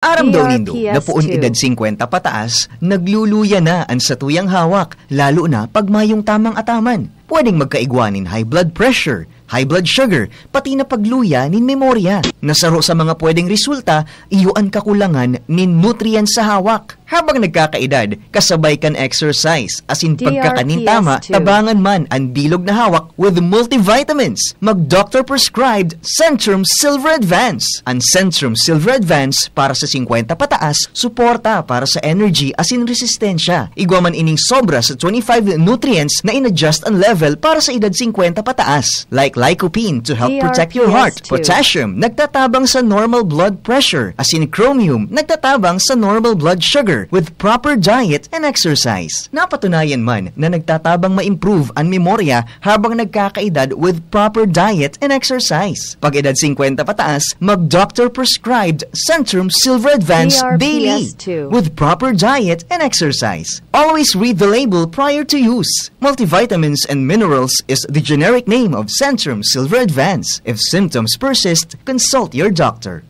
Aram daw nindo na DRPS2. puon edad 50 pataas, nagluluya na ang satuyang hawak, lalo na pag mayong tamang ataman. Pwedeng magkaigwanin high blood pressure, high blood sugar, pati na pagluya nin memorya. Nasaro sa mga pwedeng resulta, iyuan kakulangan nin nutrients sa hawak. Habang nagkakaedad, kasabay kan exercise, asin pagkakanin tama, DRPS2. tabangan man ang bilog na hawak with multivitamins. Mag-doctor prescribed Centrum Silver Advance. Ang Centrum Silver Advance para sa 50 pataas, suporta para sa energy asin resistensya. Igwa man ining sobra sa 25 nutrients na in-adjust ang level para sa edad 50 pataas. Like lycopene to help protect your heart, DRPS2. potassium, nagtatabang sa normal blood pressure, asin chromium, nagtatabang sa normal blood sugar with proper diet and exercise. Napatunayan man na nagtatabang ma-improve ang memorya habang nagkakaedad with proper diet and exercise. Pag edad 50 pataas, mag-doctor prescribed Centrum Silver Advance daily DRPS2. with proper diet and exercise. Always read the label prior to use. Multivitamins and minerals is the generic name of Centrum Silver Advance. If symptoms persist, consult your doctor.